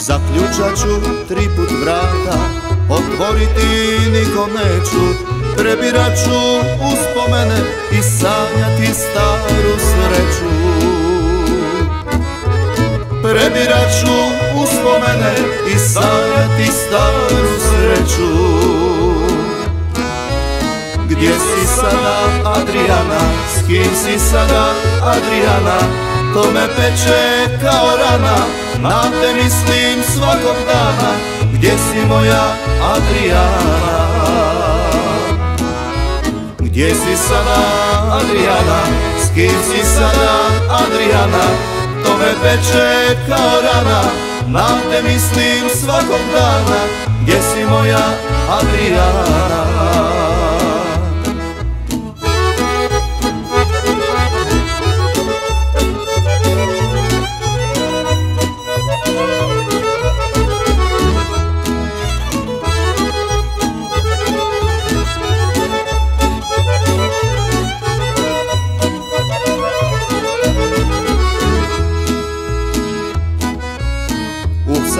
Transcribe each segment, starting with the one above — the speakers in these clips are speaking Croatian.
Pokušat ću tri put vrata Otvoriti nikom neću. Prebirat ću uspomene I sanjati staru sreću. Prebirat ću uspomene I sanjati staru sreću. Gdje si sada Adriana, s kim si sada Adriana To me peče kao rana, na te mislim svakog dana Gdje si moja Adriana Gdje si sada Adriana, s kim si sada Adriana To me peče kao rana, na te mislim svakog dana Gdje si moja Adriana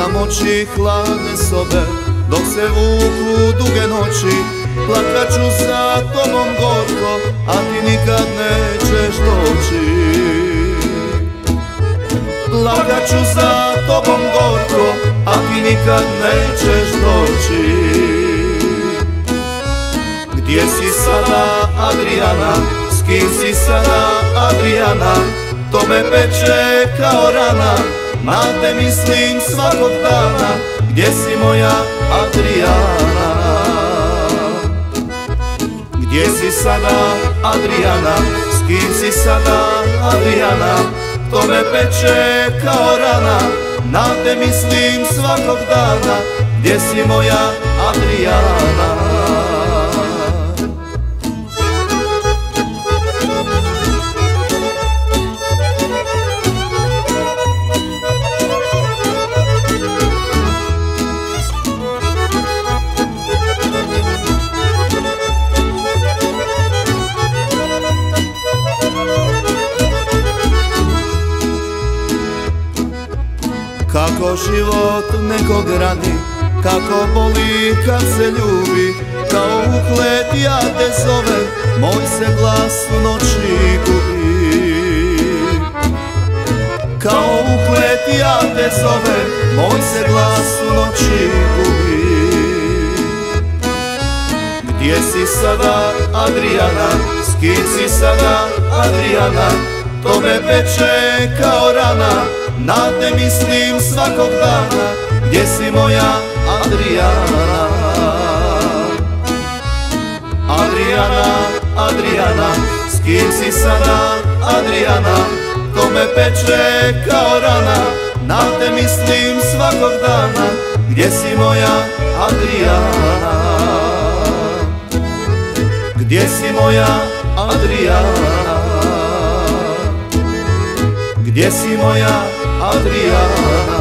samoći hladne sobe Dok se vuku duge noći Plakat ću za tobom gorko A ti nikad nećeš doći. Plakat ću za tobom gorko A ti nikad nećeš doći. Gdje si sada Adriana S kim si sada Adriana To me peče kao rana na te mislim svakog dana Gdje si moja Adriana Gdje si sada Adriana S kim si sada Adriana To me peče kao rana. Na te mislim svakog dana Gdje si moja Adriana Kako život nekog rani Kako boli kad se ljubi Kao uklet ja te zovem Moj se glas u noći gubi Kao uklet ja te zovem Moj se glas u noći gubi Gdje si sada Adriana S kim si sada Adriana To me peče kao rana na te mislim svakog dana Gdje si moja Adriana Adriana, Adriana S kim si sada Adriana To me peče kao rana? Na te mislim svakog dana Gdje si moja Adriana Gdje si moja Adriana Gdje si moja Adriana